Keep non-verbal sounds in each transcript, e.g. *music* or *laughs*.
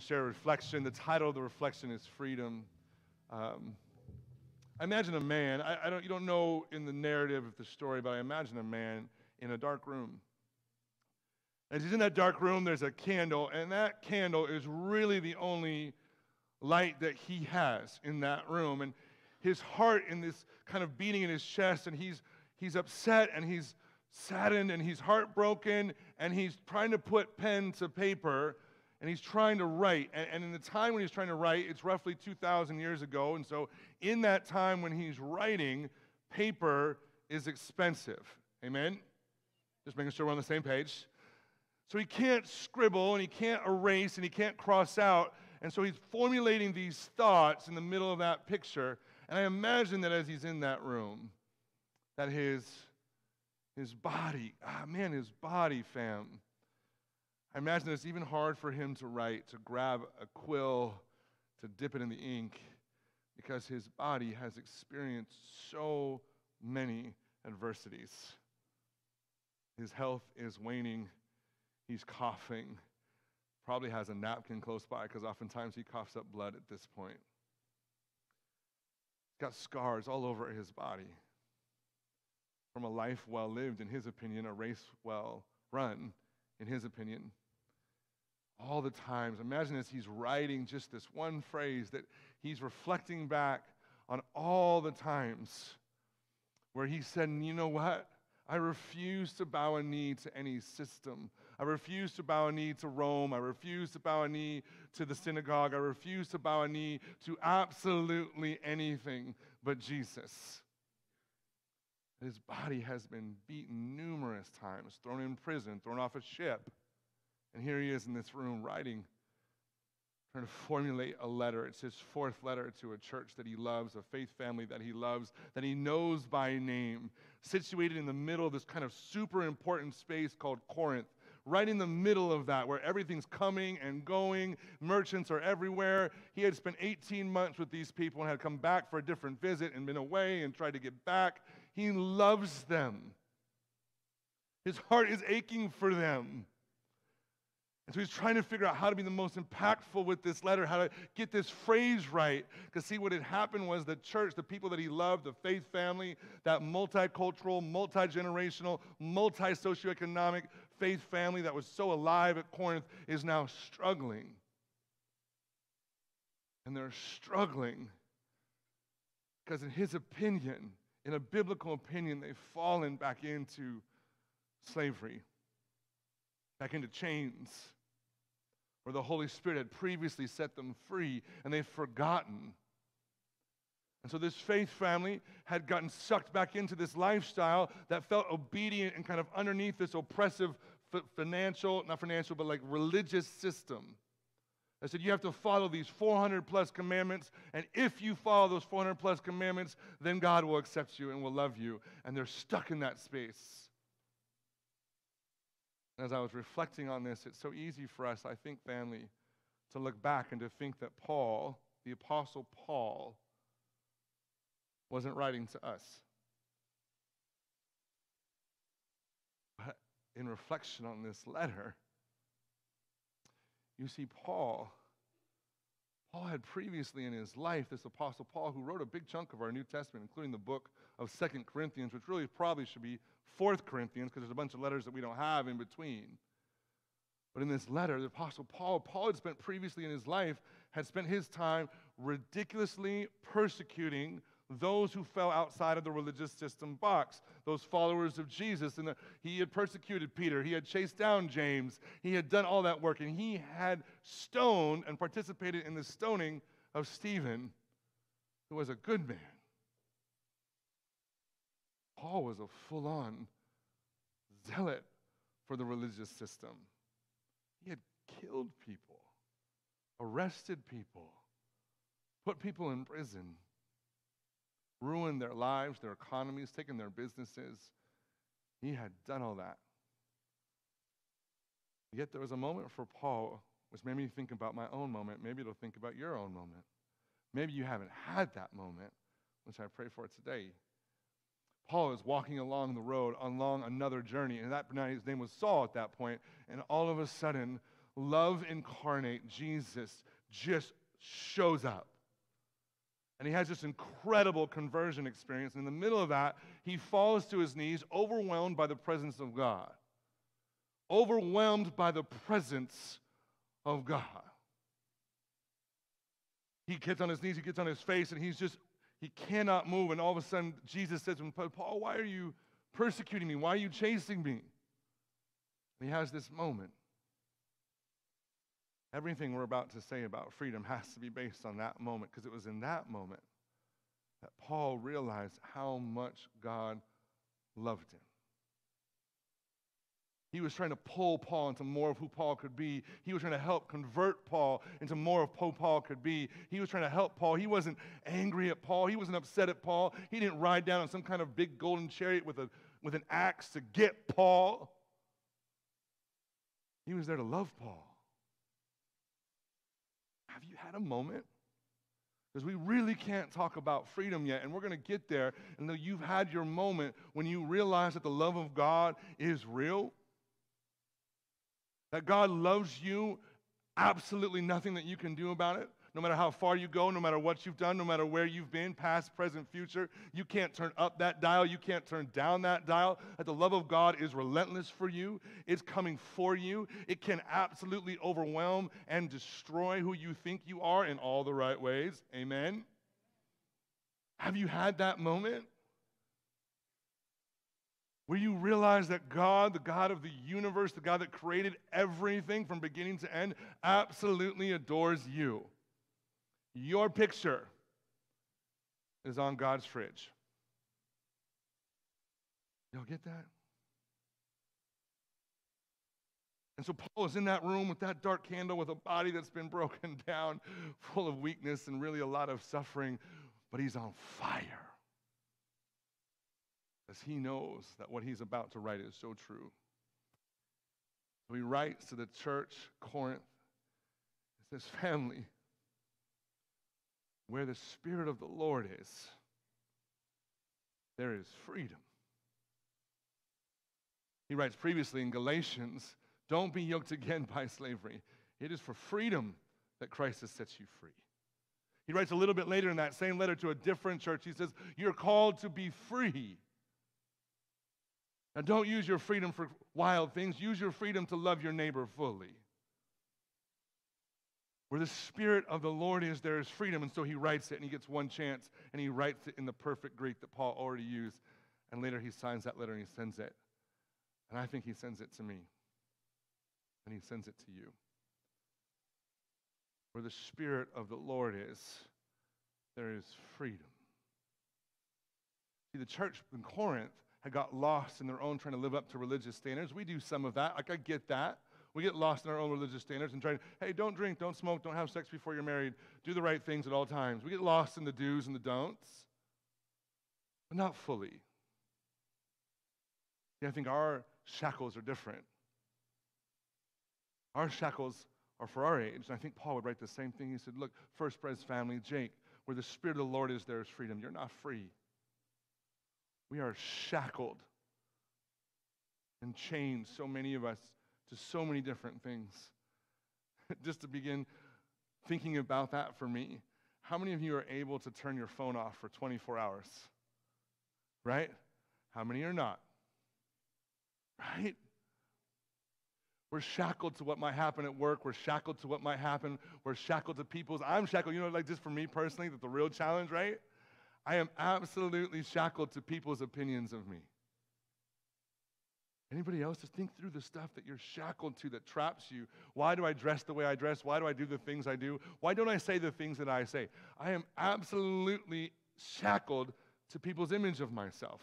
share a reflection. The title of the reflection is Freedom. Um, I imagine a man, I, I, don't, you don't know in the narrative of the story, but I imagine a man in a dark room. As he's in that dark room, there's a candle, and that candle is really the only light that he has in that room. And his heart in this kind of beating in his chest, and he's, he's upset and he's saddened and he's heartbroken, and he's trying to put pen to paper and he's trying to write. And, and, in the time when he's trying to write, it's roughly 2,000 years ago. And so, in that time when he's writing, paper is expensive. Amen? Just making sure we're on the same page. So, he can't scribble and he can't erase and he can't cross out. And so, he's formulating these thoughts in the middle of that picture. And I imagine that as he's in that room, that his, his body, ah, man, his body, fam, I imagine it's even hard for him to write, to grab a quill, to dip it in the ink, because his body has experienced so many adversities. His health is waning, he's coughing, probably has a napkin close by because oftentimes he coughs up blood at this point. He's got scars all over his body from a life well lived, in his opinion, a race well run, in his opinion all the times. Imagine as he's writing just this one phrase that he's reflecting back on all the times where he said, You know what? I refuse to bow a knee to any system. I refuse to bow a knee to Rome. I refuse to bow a knee to the synagogue. I refuse to bow a knee to absolutely anything but Jesus. His body has been beaten numerous times, thrown in prison, thrown off a ship. And here he is in this room writing, trying to formulate a letter. It's his fourth letter to a church that he loves, a faith family that he loves, that he knows by name, situated in the middle of this kind of super important space called Corinth. Right in the middle of that, where everything's coming and going, merchants are everywhere. He had spent 18 months with these people and had come back for a different visit and been away and tried to get back. He loves them. His heart is aching for them. And so he's trying to figure out how to be the most impactful with this letter, how to get this phrase right. Because, see, what had happened was the church, the people that he loved, the faith family, that multicultural, multi generational, multi socioeconomic faith family that was so alive at Corinth is now struggling. And they're struggling because, in his opinion, in a biblical opinion, they've fallen back into slavery, back into chains where the Holy Spirit had previously set them free and they've forgotten. And so this faith family had gotten sucked back into this lifestyle that felt obedient and kind of underneath this oppressive financial, not financial, but like religious system. I said, you have to follow these 400 plus commandments, and if you follow those 400 plus commandments, then God will accept you and will love you. And they're stuck in that space as I was reflecting on this, it's so easy for us, I think, family, to look back and to think that Paul, the Apostle Paul, wasn't writing to us. But in reflection on this letter, you see, Paul Paul had previously in his life this apostle Paul who wrote a big chunk of our New Testament, including the book of Second Corinthians, which really probably should be Fourth Corinthians because there's a bunch of letters that we don't have in between. But in this letter, the apostle Paul, Paul had spent previously in his life, had spent his time ridiculously persecuting those who fell outside of the religious system box, those followers of Jesus. And the, he had persecuted Peter, he had chased down James, he had done all that work, and he had stoned and participated in the stoning of Stephen, who was a good man. Paul was a full on zealot for the religious system. He had killed people, arrested people, put people in prison ruined their lives, their economies, taken their businesses. He had done all that. Yet there was a moment for Paul, which made me think about my own moment. Maybe it'll think about your own moment. Maybe you haven't had that moment, which I pray for today. Paul is walking along the road along another journey, and that his name was Saul at that point, and all of a sudden, love incarnate, Jesus, just shows up. And he has this incredible conversion experience. And in the middle of that, he falls to his knees, overwhelmed by the presence of God. Overwhelmed by the presence of God. He gets on his knees, he gets on his face, and he's just, he cannot move. And all of a sudden, Jesus says to him, Paul, why are you persecuting me? Why are you chasing me? And he has this moment. Everything we're about to say about freedom has to be based on that moment because it was in that moment that Paul realized how much God loved him. He was trying to pull Paul into more of who Paul could be. He was trying to help convert Paul into more of who Paul could be. He was trying to help Paul. He wasn't angry at Paul. He wasn't upset at Paul. He didn't ride down on some kind of big golden chariot with, a, with an axe to get Paul. He was there to love Paul. Have you had a moment? Because we really can't talk about freedom yet, and we're going to get there. And though you've had your moment when you realize that the love of God is real, that God loves you, absolutely nothing that you can do about it. No matter how far you go, no matter what you've done, no matter where you've been, past, present, future, you can't turn up that dial. You can't turn down that dial. That the love of God is relentless for you, it's coming for you. It can absolutely overwhelm and destroy who you think you are in all the right ways. Amen. Have you had that moment? Where you realize that God, the God of the universe, the God that created everything from beginning to end, absolutely adores you. Your picture is on God's fridge. Y'all get that? And so Paul is in that room with that dark candle with a body that's been *laughs* broken down, full of weakness and really a lot of suffering, but he's on fire. Because he knows that what he's about to write is so true. So he writes to the church, Corinth. He says, Family, where the Spirit of the Lord is, there is freedom. He writes previously in Galatians don't be yoked again by slavery. It is for freedom that Christ has set you free. He writes a little bit later in that same letter to a different church. He says, You're called to be free. Now, don't use your freedom for wild things. Use your freedom to love your neighbor fully. Where the Spirit of the Lord is, there is freedom. And so he writes it and he gets one chance and he writes it in the perfect Greek that Paul already used. And later he signs that letter and he sends it. And I think he sends it to me. And he sends it to you. Where the Spirit of the Lord is, there is freedom. See, the church in Corinth had got lost in their own trying to live up to religious standards. We do some of that. Like, I get that. We get lost in our own religious standards and try to, hey, don't drink, don't smoke, don't have sex before you're married, do the right things at all times. We get lost in the do's and the don'ts, but not fully. See, I think our shackles are different. Our shackles are for our age. And I think Paul would write the same thing. He said, Look, First Pres family, Jake, where the Spirit of the Lord is, there is freedom. You're not free. We are shackled and chained, so many of us, to so many different things. *laughs* Just to begin thinking about that for me, how many of you are able to turn your phone off for 24 hours? Right? How many are not? Right? We're shackled to what might happen at work. We're shackled to what might happen. We're shackled to people's. I'm shackled, you know, like just for me personally, that the real challenge, right? I am absolutely shackled to people's opinions of me. Anybody else? Just think through the stuff that you're shackled to that traps you. Why do I dress the way I dress? Why do I do the things I do? Why don't I say the things that I say? I am absolutely shackled to people's image of myself.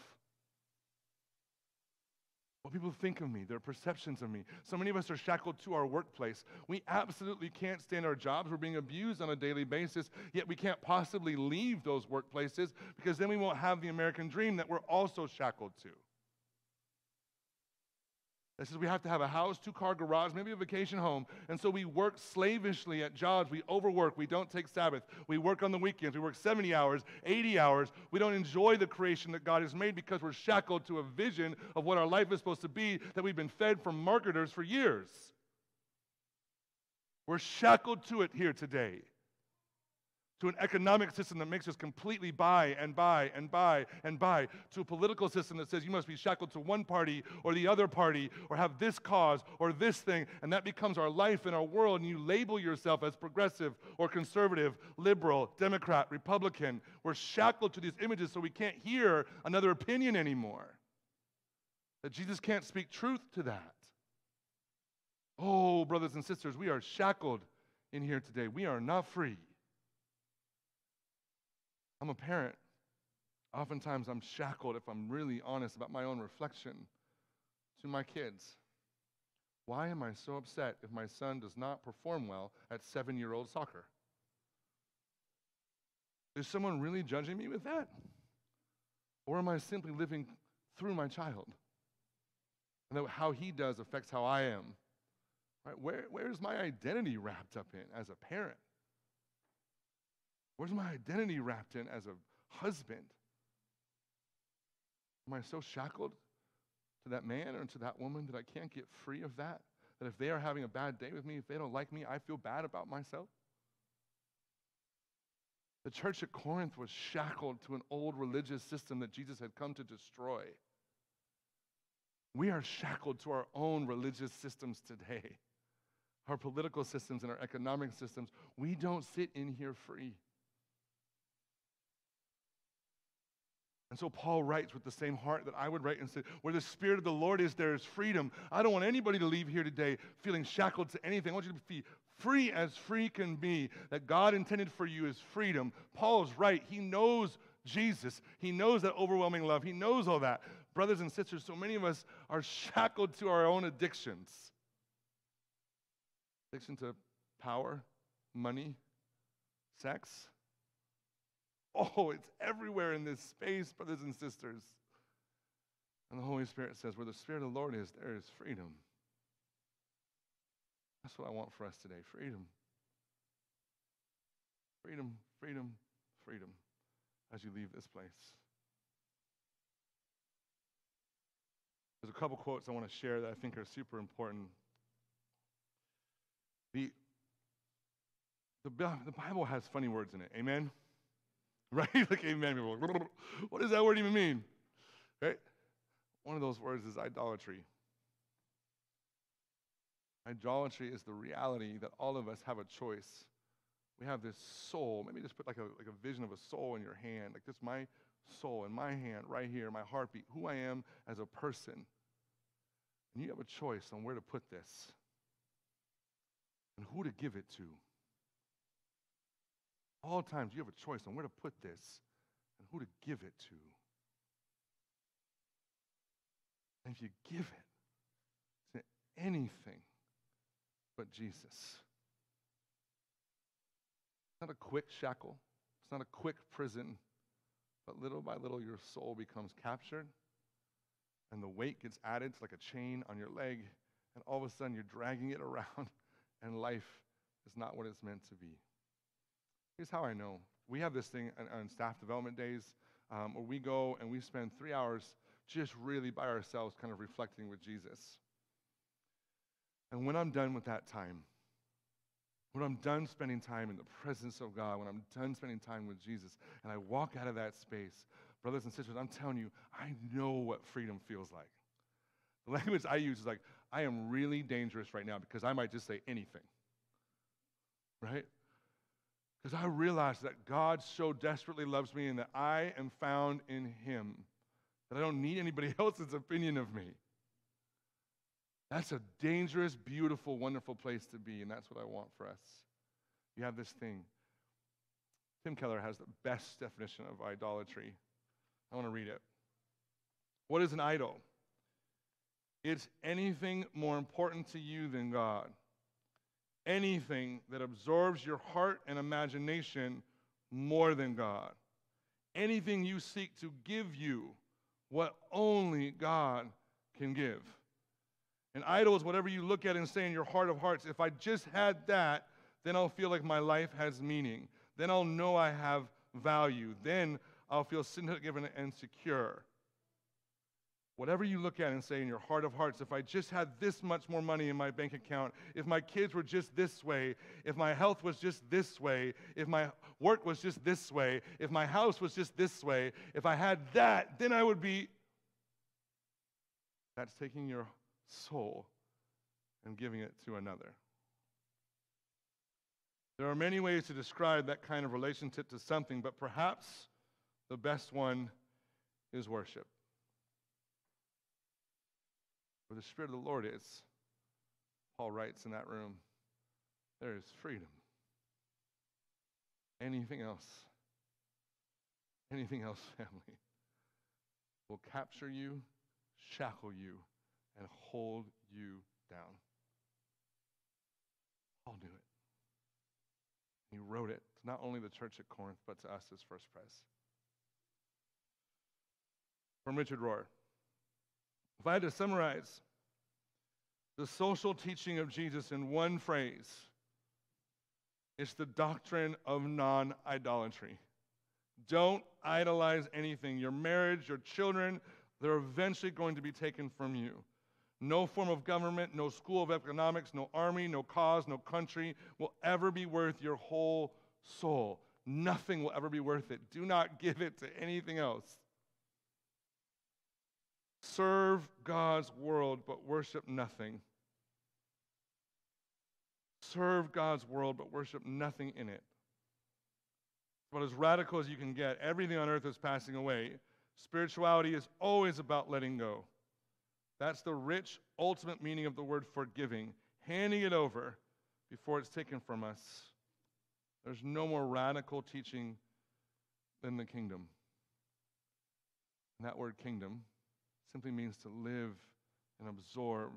What people think of me, their perceptions of me. So many of us are shackled to our workplace. We absolutely can't stand our jobs. We're being abused on a daily basis, yet we can't possibly leave those workplaces because then we won't have the American dream that we're also shackled to. That says we have to have a house, two car garage, maybe a vacation home. And so we work slavishly at jobs. We overwork. We don't take Sabbath. We work on the weekends. We work 70 hours, 80 hours. We don't enjoy the creation that God has made because we're shackled to a vision of what our life is supposed to be that we've been fed from marketers for years. We're shackled to it here today to an economic system that makes us completely buy and buy and buy and buy, to a political system that says you must be shackled to one party or the other party or have this cause or this thing, and that becomes our life and our world, and you label yourself as progressive or conservative, liberal, Democrat, Republican. We're shackled to these images so we can't hear another opinion anymore. That Jesus can't speak truth to that. Oh, brothers and sisters, we are shackled in here today. We are not free. I'm a parent. Oftentimes I'm shackled, if I'm really honest about my own reflection, to my kids. Why am I so upset if my son does not perform well at seven year old soccer? Is someone really judging me with that? Or am I simply living through my child? And that how he does affects how I am. Right? Where, where's my identity wrapped up in as a parent? Where's my identity wrapped in as a husband? Am I so shackled to that man or to that woman that I can't get free of that? That if they are having a bad day with me, if they don't like me, I feel bad about myself? The church at Corinth was shackled to an old religious system that Jesus had come to destroy. We are shackled to our own religious systems today, our political systems and our economic systems. We don't sit in here free. And so Paul writes with the same heart that I would write and say, Where the Spirit of the Lord is, there is freedom. I don't want anybody to leave here today feeling shackled to anything. I want you to be free as free can be. That God intended for you is freedom. Paul's right. He knows Jesus, he knows that overwhelming love, he knows all that. Brothers and sisters, so many of us are shackled to our own addictions addiction to power, money, sex Oh, it's everywhere in this space, brothers and sisters. And the Holy Spirit says, Where the Spirit of the Lord is, there is freedom. That's what I want for us today freedom. Freedom, freedom, freedom as you leave this place. There's a couple quotes I want to share that I think are super important. The, the, the Bible has funny words in it. Amen? *laughs* right? like amen. People like, what does that word even mean? Right? One of those words is idolatry. Idolatry is the reality that all of us have a choice. We have this soul. Maybe just put like a, like a vision of a soul in your hand. Like this, my soul in my hand, right here, my heartbeat, who I am as a person. And you have a choice on where to put this and who to give it to all times you have a choice on where to put this and who to give it to. And if you give it to anything but Jesus, it's not a quick shackle, it's not a quick prison, but little by little your soul becomes captured and the weight gets added to like a chain on your leg, and all of a sudden you're dragging it *laughs* around, and life is not what it's meant to be. Here's how I know. We have this thing on, on staff development days um, where we go and we spend three hours just really by ourselves, kind of reflecting with Jesus. And when I'm done with that time, when I'm done spending time in the presence of God, when I'm done spending time with Jesus, and I walk out of that space, brothers and sisters, I'm telling you, I know what freedom feels like. The *laughs* language I use is like, I am really dangerous right now because I might just say anything. Right? Because I realize that God so desperately loves me and that I am found in Him, that I don't need anybody *laughs* else's opinion of me. That's a dangerous, beautiful, wonderful place to be, and that's what I want for us. You have this thing. Tim Keller has the best definition of idolatry. I want to read it. What is an idol? It's anything more important to you than God anything that absorbs your heart and imagination more than God. Anything you seek to give you what only God can give. An idol is whatever you look at and say in your heart of hearts, if I just had that, then I'll feel like my life has meaning. Then I'll know I have value. Then I'll feel significant and secure. Whatever you look at and say in your heart of hearts, if I just had this much more money in my bank account, if my kids were just this way, if my health was just this way, if my work was just this way, if my house was just this way, if I had that, then I would be. That's taking your soul and giving it to another. There are many ways to describe that kind of relationship to something, but perhaps the best one is worship. Where the Spirit of the Lord is, Paul writes in that room, there is freedom. Anything else, anything else, *laughs* family, will capture you, shackle you, and hold you down. Paul knew it. He wrote it to not only the church at Corinth, but to us as First Pres. From Richard Rohr. If I had to summarize the social teaching of Jesus in one phrase, it's the doctrine of non idolatry. Don't idolize anything. Your marriage, your children, they're eventually going to be taken from you. No form of government, no school of economics, no army, no cause, no country will ever be worth your whole soul. Nothing will ever be worth it. Do not give it to anything else. Serve God's world, but worship nothing. Serve God's world, but worship nothing in it. But as radical as you can get. Everything on earth is passing away. Spirituality is always about letting go. That's the rich, ultimate meaning of the word forgiving, handing it over before it's taken from us. There's no more radical teaching than the kingdom. And that word kingdom simply means to live and absorb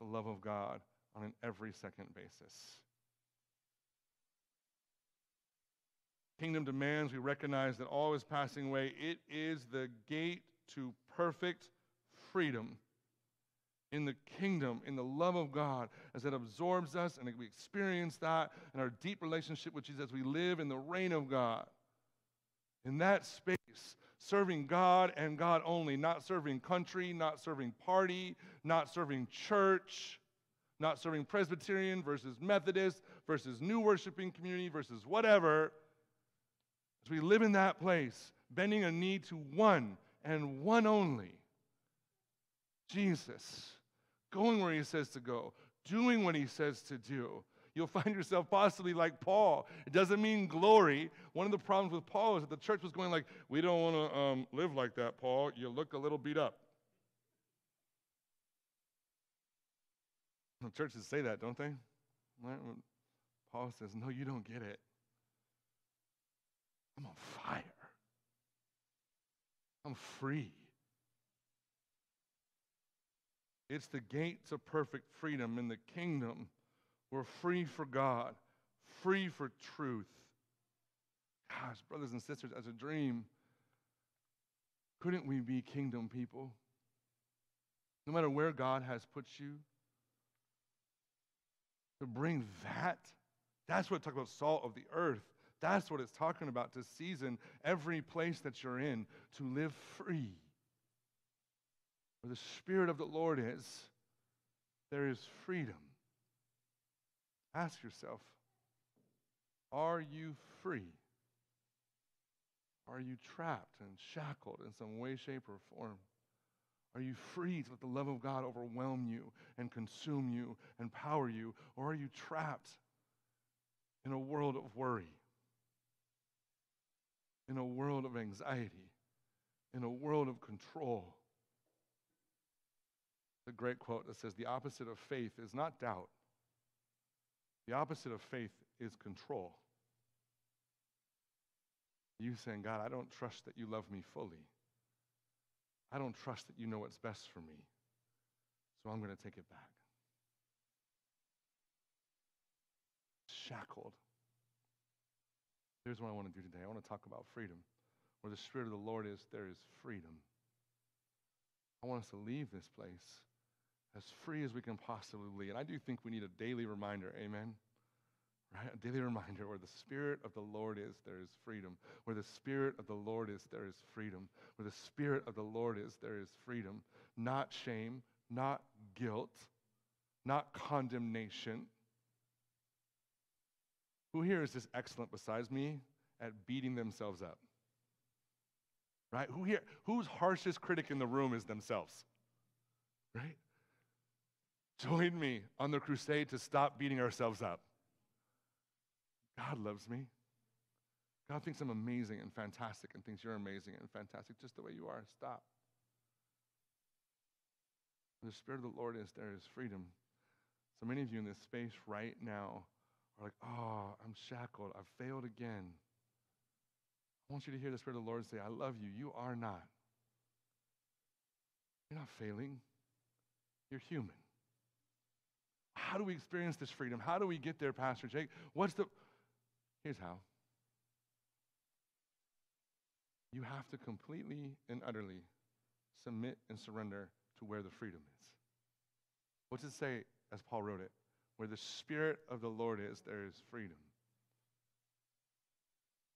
the love of God on an every second basis. Kingdom demands we recognize that all is passing away. It is the gate to perfect freedom in the kingdom, in the love of God, as it absorbs us and we experience that in our deep relationship with Jesus as we live in the reign of God. In that space, serving God and God only, not serving country, not serving party, not serving church, not serving Presbyterian versus Methodist versus new worshiping community versus whatever. As we live in that place, bending a knee to one and one only Jesus going where he says to go, doing what he says to do. You'll find yourself possibly like Paul. It doesn't mean glory. One of the problems with Paul is that the church was going like, we don't want to um, live like that, Paul. You look a little beat up. The churches say that, don't they? Paul says, no, you don't get it. I'm on fire. I'm free. It's the gates of perfect freedom in the kingdom. We're free for God, free for truth. Gosh, brothers and sisters, as a dream, couldn't we be kingdom people? No matter where God has put you, to bring that, that's what it talks about salt of the earth. That's what it's talking about to season every place that you're in, to live free where the Spirit of the Lord is, there is freedom. Ask yourself are you free? Are you trapped and shackled in some way, shape, or form? Are you free to let the love of God overwhelm you and consume you and power you? Or are you trapped in a world of worry, in a world of anxiety, in a world of control? the great quote that says, The opposite of faith is not doubt, the opposite of faith is control. You saying, God, I don't trust that you love me fully. I don't trust that you know what's best for me. So I'm going to take it back. Shackled. Here's what I want to do today I want to talk about freedom. Where the Spirit of the Lord is, there is freedom. I want us to leave this place as free as we can possibly be. And I do think we need a daily reminder, amen? Right? A daily reminder where the Spirit of the Lord is, there is freedom. Where the Spirit of the Lord is, there is freedom. Where the Spirit of the Lord is, there is freedom. Not shame, not guilt, not condemnation. Who here is just excellent besides me at beating themselves up? Right? Who here, whose harshest critic in the room is themselves? Right? *laughs* Join me on the crusade to stop beating ourselves up. God loves me. God thinks I'm amazing and fantastic and thinks you're amazing and fantastic just the way you are. Stop. the Spirit of the Lord is, there is freedom. So many of you in this space right now are like, oh, I'm shackled. I've failed again. I want you to hear the Spirit of the Lord say, I love you. You are not. You're not failing. You're human. How do we experience this freedom? How do we get there, Pastor Jake? What's the. Here's how. You have to completely and utterly submit and surrender to where the freedom is. What does it say as Paul wrote it? Where the Spirit of the Lord is, there is freedom.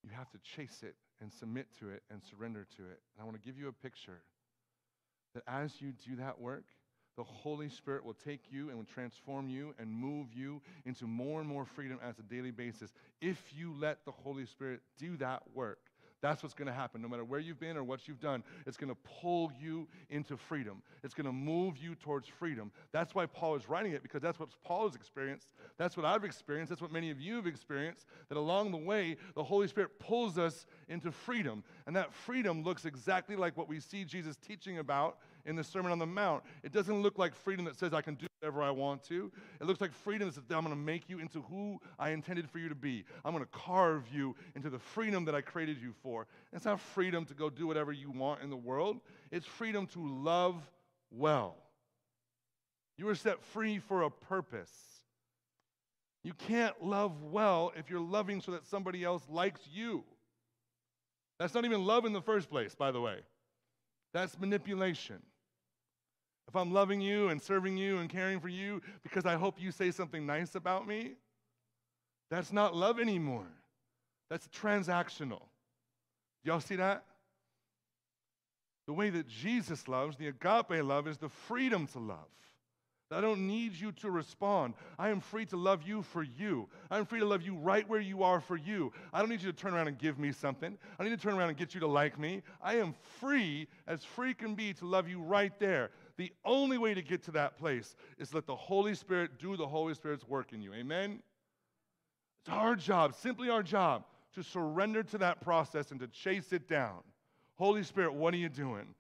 You have to chase it and submit to it and surrender to it. And I want to give you a picture that as you do that work, the Holy Spirit will take you and will transform you and move you into more and more freedom as a daily basis if you let the Holy Spirit do that work. That's what's going to happen. No matter where you've been or what you've done, it's going to pull you into freedom. It's going to move you towards freedom. That's why Paul is writing it, because that's what Paul has experienced. That's what I've experienced. That's what many of you have experienced. That along the way, the Holy Spirit pulls us into freedom. And that freedom looks exactly like what we see Jesus teaching about in the Sermon on the Mount. It doesn't look like freedom that says I can do whatever I want to. It looks like freedom is that I'm going to make you into who I intended for you to be. I'm going to carve you into the freedom that I created you for. It's not freedom to go do whatever you want in the world, it's freedom to love well. You were set free for a purpose. You can't love well if you're loving so that somebody else likes you. That's not even love in the first place, by the way. That's manipulation. If I'm loving you and serving you and caring for you because I hope you say something nice about me, that's not love anymore. That's transactional. Y'all see that? The way that Jesus loves, the agape love, is the freedom to love. I don't need you to respond. I am free to love you for you. I'm free to love you right where you are for you. I don't need you to turn around and give me something. I need to turn around and get you to like me. I am free, as free can be, to love you right there. The only way to get to that place is let the Holy Spirit do the Holy Spirit's work in you. Amen? It's our job, simply our job, to surrender to that process and to chase it down. Holy Spirit, what are you doing?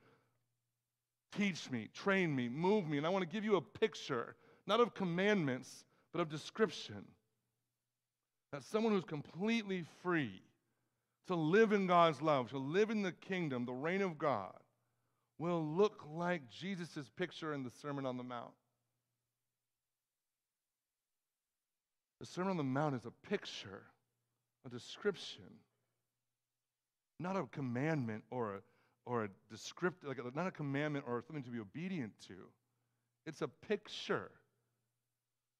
Teach me, train me, move me. And I want to give you a picture, not of commandments, but of description. That someone who's completely free to live in God's love, to live in the kingdom, the reign of God, will look like Jesus' picture in the Sermon on the Mount. The Sermon on the Mount is a picture, a description, not a commandment or a or a descriptive, like not a commandment or something to be obedient to. It's a picture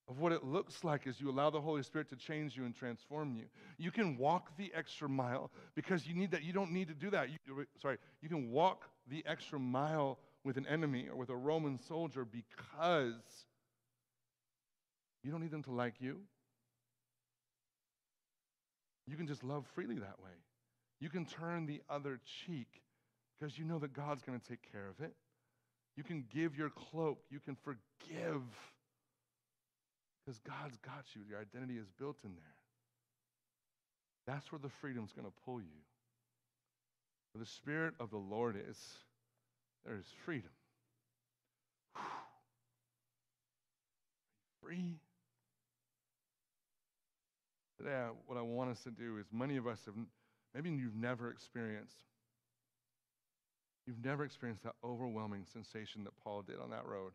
of what it looks like as you allow the Holy Spirit to change you and transform you. You can walk the extra mile because you need that. You don't need to do that. You, sorry, you can walk the extra mile with an enemy or with a Roman soldier because you don't need them to like you. You can just love freely that way. You can turn the other cheek because you know that God's going to take care of it. You can give your cloak, you can forgive because God's got you. Your identity is built in there. That's where the freedom's going to pull you. Where the Spirit of the Lord is, there is freedom. Free. Today, what I want us to do is many of us have, maybe you've never experienced You've never experienced that overwhelming sensation that Paul did on that road,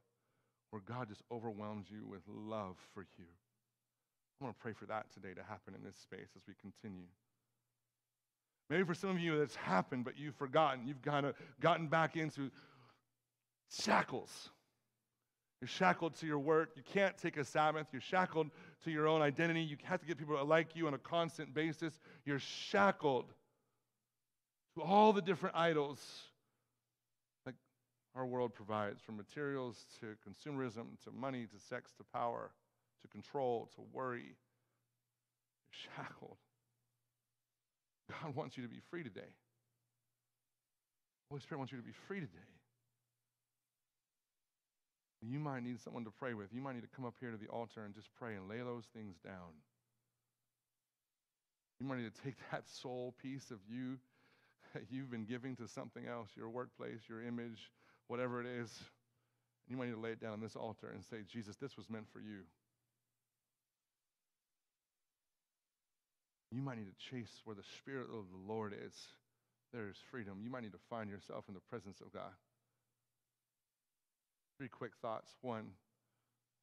where God just overwhelms you with love for you. I want to pray for that today to happen in this space as we continue. Maybe for some of you that's happened, but you've forgotten. You've kind of gotten back into shackles. You're shackled to your work. You can't take a Sabbath. You're shackled to your own identity. You have to get people to like you on a constant basis. You're shackled to all the different idols that our world provides from materials to consumerism to money to sex to power to control to worry. You're shackled. God wants you to be free today. Holy Spirit wants you to be free today. You might need someone to pray with. You might need to come up here to the altar and just pray and lay those things down. You might need to take *laughs* that soul piece of you that you've been giving to something else, your workplace, your image, whatever it is. You might need to lay it down on this altar and say, Jesus, this was meant for you. You might need to chase where the Spirit of the Lord is. There is freedom. You might need to find yourself in the presence of God. Three quick thoughts. One,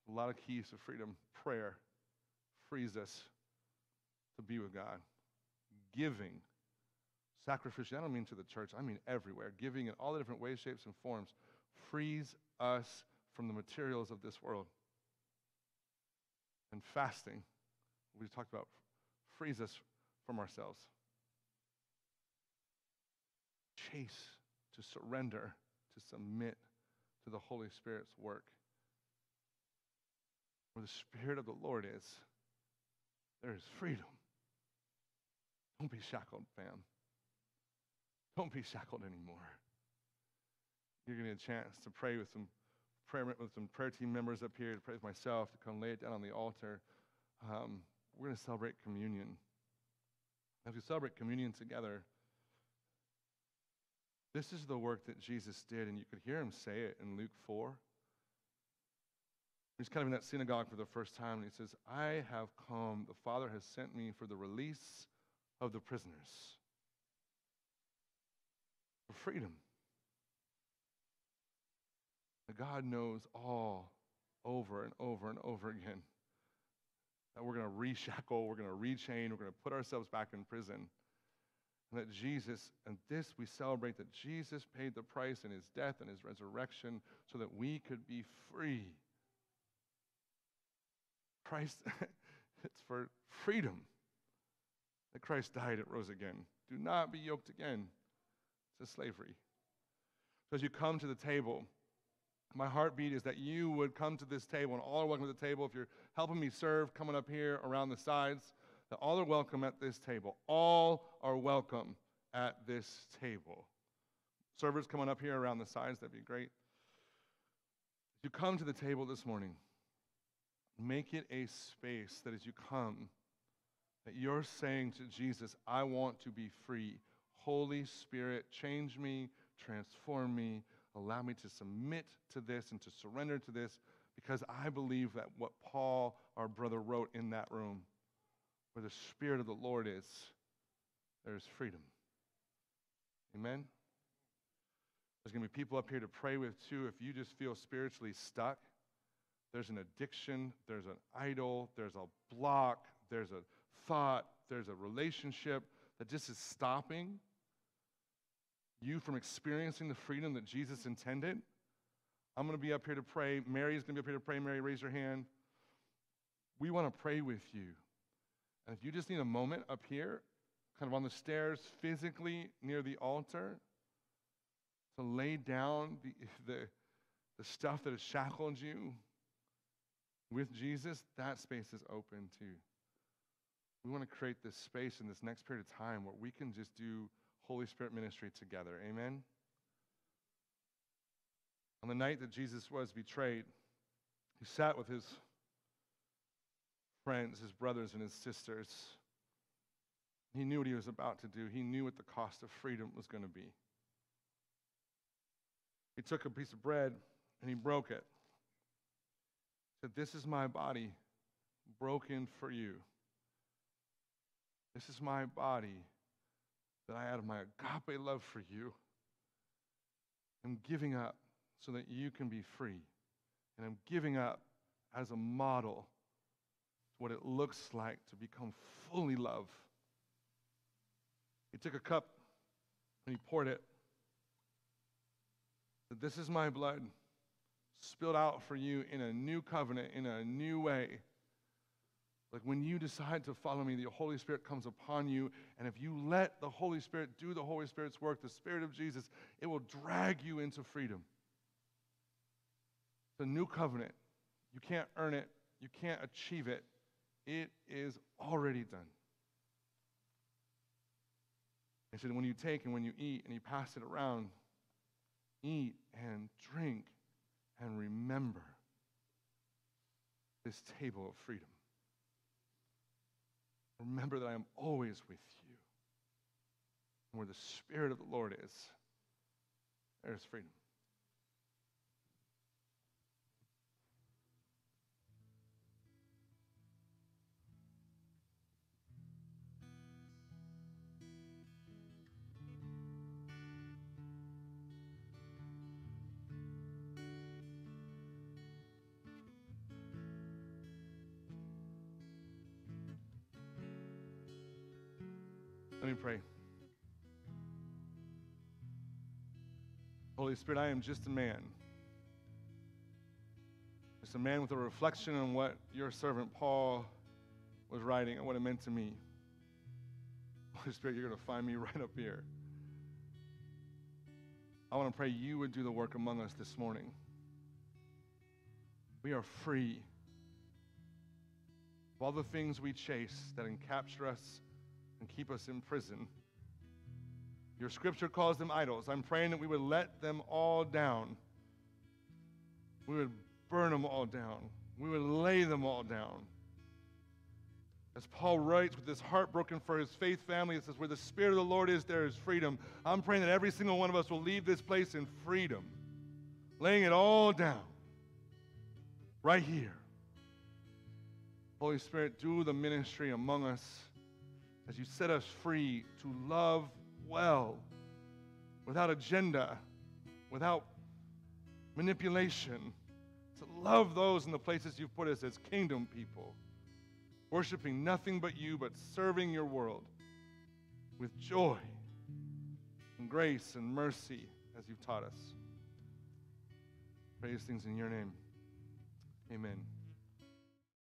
a lot of keys to freedom. Prayer frees us to be with God. Giving, sacrificial, I don't mean to the church, I mean everywhere. Giving in all the different ways, shapes, and forms frees us from the materials of this world. And fasting, we talked about, frees us from ourselves. Chase, to surrender, to submit to the Holy Spirit's work. Where the Spirit of the Lord is, there is freedom. Don't be shackled, fam. Don't be shackled anymore. You're going to get a chance to pray with some prayer with some prayer team members up here, to pray with myself, to come lay it down on the altar. Um, we're going to celebrate communion. As we celebrate communion together, this is the work that Jesus did, and you could hear him say it in Luke 4. He's kind of in that synagogue for the first time, and he says, I have come, the Father has sent me for the release of the prisoners, for freedom. God knows all over and over and over again that we're going to reshackle, we're going to rechain, we're going to put ourselves back in prison. And that Jesus, and this we celebrate that Jesus paid the price in his death and his resurrection so that we could be free. Christ, *laughs* it's for freedom that Christ died and rose again. Do not be yoked again to slavery. So as you come to the table, my heartbeat is that you would come to this table, and all are welcome to the table. If you're helping me serve, coming up here around the sides, that all are welcome at this table. All are welcome at this table. Servers coming up here around the sides, that'd be great. If you come to the table this morning, make it a space that as you come, that you're saying to Jesus, I want to be free. Holy Spirit, change me, transform me, allow me to submit to this and to surrender to this because I believe that what Paul, our brother, wrote in that room where the Spirit of the Lord is, there's freedom. Amen? There's going to be people up here to pray with too. If you just feel spiritually stuck, there's an addiction, there's an idol, there's a block, there's a thought, there's a relationship that just is stopping you from experiencing the freedom that Jesus intended. I'm going to be up here to pray. Mary's going to be up here to pray. Mary, raise your hand. We want to pray with you. And if you just need a moment up here, kind of on the stairs, physically near the altar, to lay down the, the, the stuff that has shackled you with Jesus, that space is open too. We want to create this space in this next period of time where we can just do Holy Spirit ministry together. Amen? On the night that Jesus was betrayed, he sat with his friends, his brothers, and his sisters. He knew what he was about to do, he knew what the cost of freedom was going to be. He took a piece of bread and he broke it. He said, This is my body broken for you. This is my body that I, out of my agape love for you, am giving up so that you can be free. And I'm giving up as a model what it looks like to become fully love. He took a cup and he poured it. This is my blood spilled out for you in a new covenant, in a new way. Like when you decide to follow me, the Holy Spirit comes upon you. And if you let the Holy Spirit do the Holy Spirit's work, the Spirit of Jesus, it will drag you into freedom. A new covenant. You can't earn it, you can't achieve it. It is already done. He said, when you take and when you eat and you pass it around, eat and drink and remember this table of freedom. Remember that I am always with you. And where the Spirit of the Lord is, there's freedom. Holy Spirit, I am just a man. Just a man with a reflection on what your servant Paul was writing and what it meant to me. Holy Spirit, you're going to find me *laughs* right up here. I want to pray you would do the work among us this morning. We are free of all the things we chase that encapture us and keep us in prison. Your scripture calls them idols. I'm praying that we would let them all down. We would burn them all down. We would lay them all down. As Paul writes with his heart broken for his faith family, it says, Where the Spirit of the Lord is, there is freedom. I'm praying that every single one of us will leave this place in freedom, laying it all down right here. Holy Spirit, do the ministry among us as you set us free to love well, without agenda, without manipulation, to love those in the places you've put us as kingdom people, worshiping nothing but you, but serving your world with joy and grace and mercy as you've taught us. Praise things in your name. Amen.